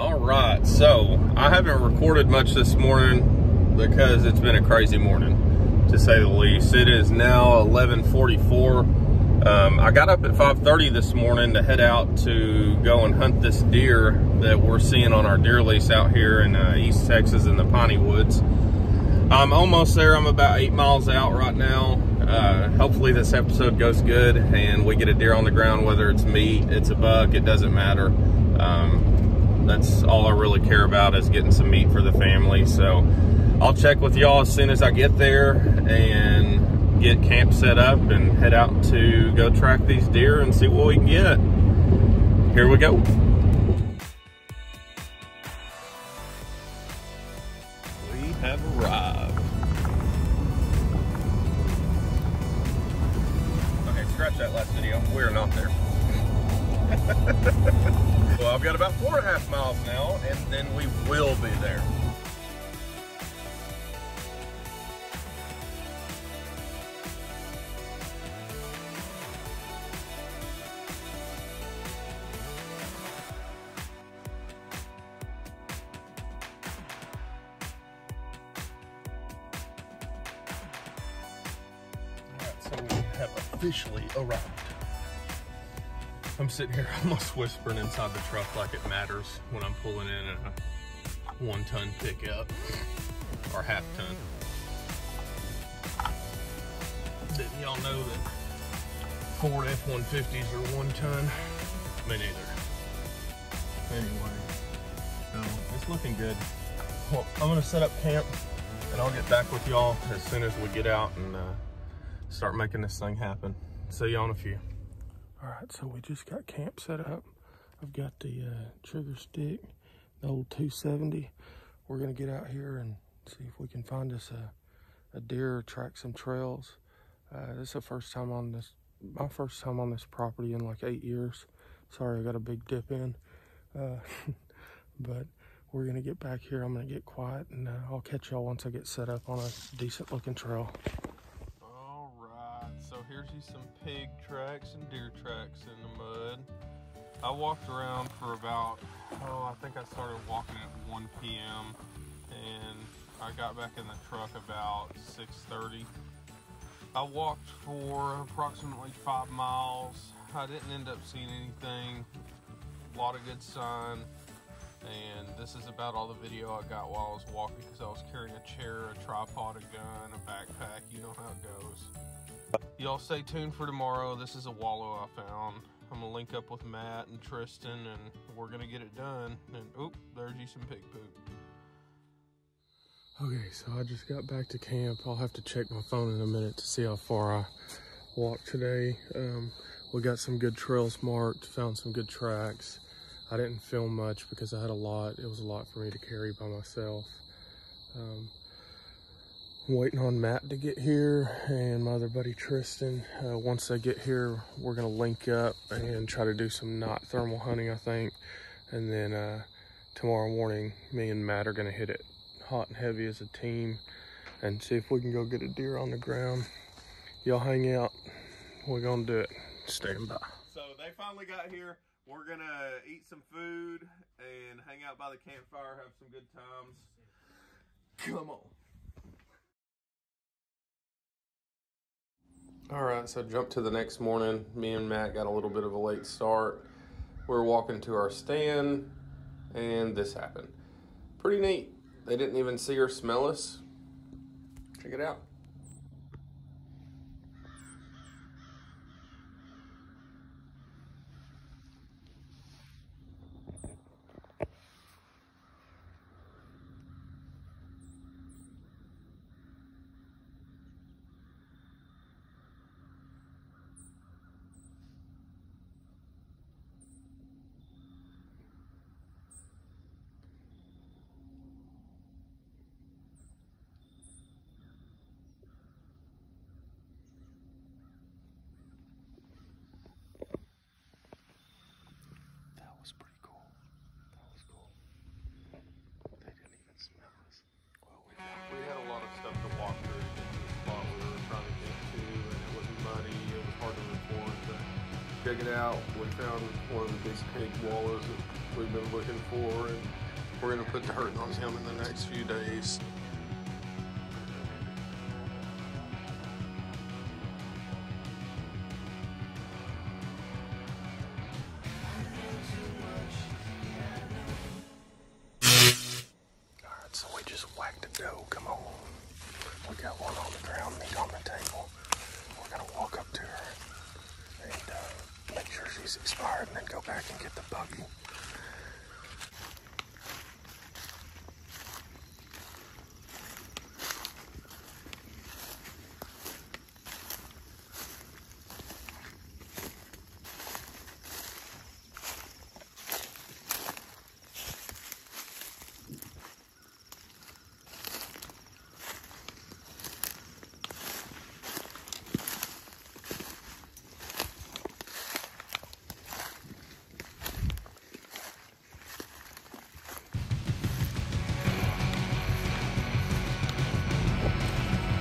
All right, so I haven't recorded much this morning because it's been a crazy morning, to say the least. It is now 11:44. Um, I got up at 5:30 this morning to head out to go and hunt this deer that we're seeing on our deer lease out here in uh, East Texas in the Piney Woods. I'm almost there. I'm about eight miles out right now. Uh, hopefully this episode goes good and we get a deer on the ground, whether it's meat, it's a buck, it doesn't matter. Um, that's all I really care about is getting some meat for the family. So I'll check with y'all as soon as I get there and get camp set up and head out to go track these deer and see what we can get. Here we go. We have arrived. Okay, scratch that last video. We're not there. well, I've got about four and a half miles now, and then we will be there. So we have officially arrived. I'm sitting here almost whispering inside the truck like it matters when I'm pulling in a one ton pickup or half ton. Didn't y'all know that Ford F-150s are one ton? Me neither. Anyway, it's looking good. Well, I'm gonna set up camp and I'll get back with y'all as soon as we get out and uh, start making this thing happen. See y'all in a few. All right, so we just got camp set up. I've got the uh, trigger stick, the old 270. We're gonna get out here and see if we can find us a, a deer or track some trails. Uh, this is the first time on this, my first time on this property in like eight years. Sorry, I got a big dip in. Uh, but we're gonna get back here. I'm gonna get quiet and uh, I'll catch y'all once I get set up on a decent looking trail. Some pig tracks and deer tracks in the mud. I walked around for about, oh, I think I started walking at 1 p.m. and I got back in the truck about 6.30. I walked for approximately five miles. I didn't end up seeing anything. A lot of good sun. And this is about all the video I got while I was walking because I was carrying a chair, a tripod, a gun, a backpack. You know how it goes. Y'all stay tuned for tomorrow. This is a wallow I found. I'm gonna link up with Matt and Tristan and we're gonna get it done. And oop, there's you some pig poop. Okay, so I just got back to camp. I'll have to check my phone in a minute to see how far I walked today. Um, we got some good trails marked, found some good tracks. I didn't film much because I had a lot. It was a lot for me to carry by myself. Um, I'm waiting on Matt to get here and my other buddy Tristan. Uh, once they get here, we're gonna link up and try to do some not thermal hunting, I think. And then uh, tomorrow morning, me and Matt are gonna hit it hot and heavy as a team and see if we can go get a deer on the ground. Y'all hang out. We're gonna do it. Stand by. So they finally got here. We're gonna eat some food and hang out by the campfire, have some good times. Come on. All right, so jump to the next morning. Me and Matt got a little bit of a late start. We're walking to our stand, and this happened. Pretty neat. They didn't even see or smell us. Check it out. To out. We found one of these pig wallows that we we've been looking for, and we're gonna put the hurting on him in the next few days.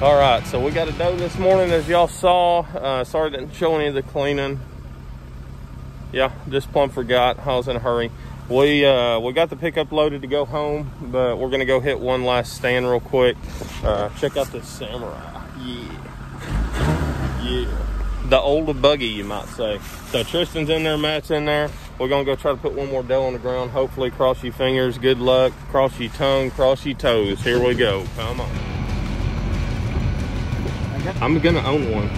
All right, so we got a doe this morning, as y'all saw. Uh, sorry didn't show any of the cleaning. Yeah, just plumb forgot. I was in a hurry. We uh, we got the pickup loaded to go home, but we're gonna go hit one last stand real quick. Uh, check out this samurai. Yeah, yeah. The older buggy, you might say. So Tristan's in there, Matt's in there. We're gonna go try to put one more doe on the ground. Hopefully, cross your fingers. Good luck. Cross your tongue. Cross your toes. Here we go. Come on. I'm gonna own one.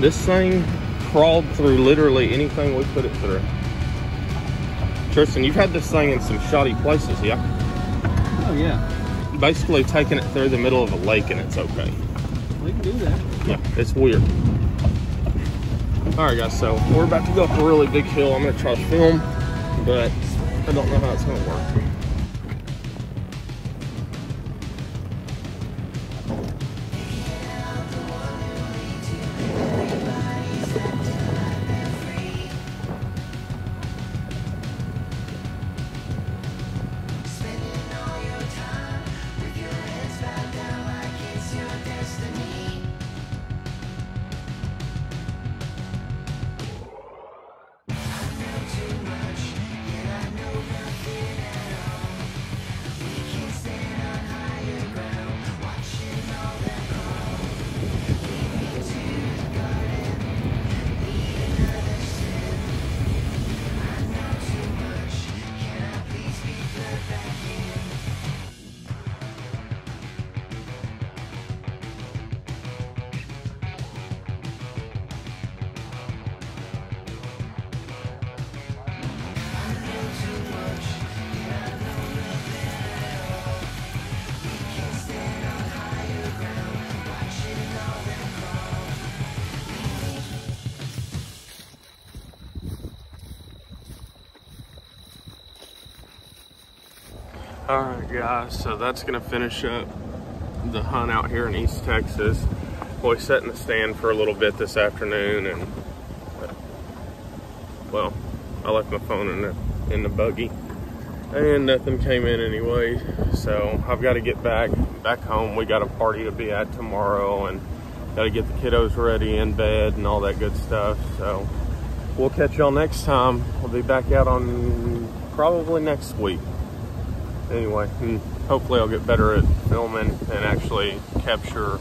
This thing crawled through literally anything we put it through. Tristan, you've had this thing in some shoddy places, yeah? Oh yeah, Basically taking it through the middle of a lake and it's okay. we can do that. Yeah, it's weird. All right, guys, so we're about to go up a really big hill. I'm gonna try to film, but I don't know how it's gonna work. All right, guys, so that's gonna finish up the hunt out here in East Texas. We sat in the stand for a little bit this afternoon and, well, I left my phone in the, in the buggy and nothing came in anyway. So I've got to get back, back home. We got a party to be at tomorrow and got to get the kiddos ready in bed and all that good stuff. So we'll catch y'all next time. We'll be back out on probably next week anyway, hopefully I'll get better at filming and actually capture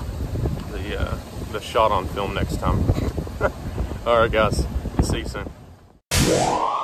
the uh, the shot on film next time. All right, guys. See you soon.